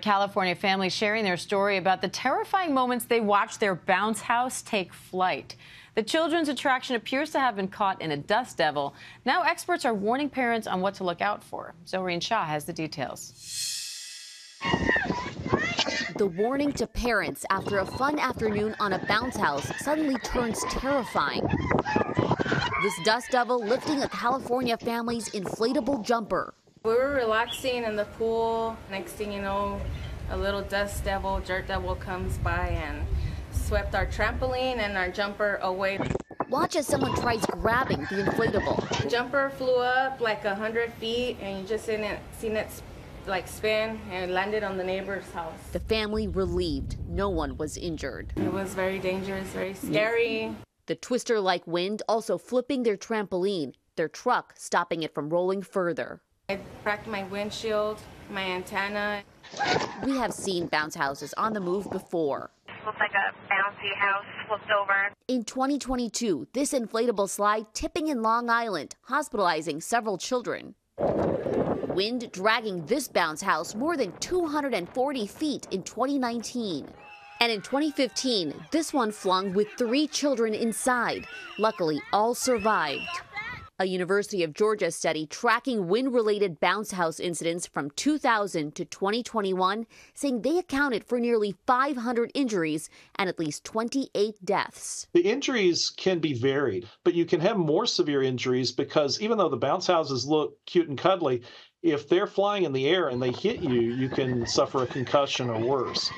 California family sharing their story about the terrifying moments they watched their bounce house take flight. The children's attraction appears to have been caught in a dust devil. Now experts are warning parents on what to look out for. Zohreen Shah has the details. The warning to parents after a fun afternoon on a bounce house suddenly turns terrifying. This dust devil lifting a California family's inflatable jumper. We were relaxing in the pool. Next thing you know, a little dust devil, dirt devil comes by and swept our trampoline and our jumper away. Watch as someone tries grabbing the inflatable. The jumper flew up like a hundred feet and you just seen it, seen it like spin and landed on the neighbor's house. The family relieved no one was injured. It was very dangerous, very scary. The twister-like wind also flipping their trampoline, their truck stopping it from rolling further. I cracked my windshield, my antenna. We have seen bounce houses on the move before. Looks like a bouncy house flipped over. In 2022, this inflatable slide tipping in Long Island, hospitalizing several children. Wind dragging this bounce house more than 240 feet in 2019. And in 2015, this one flung with three children inside. Luckily, all survived. A University of Georgia study tracking wind related bounce house incidents from 2000 to 2021 saying they accounted for nearly 500 injuries and at least 28 deaths. The injuries can be varied, but you can have more severe injuries because even though the bounce houses look cute and cuddly, if they're flying in the air and they hit you, you can suffer a concussion or worse.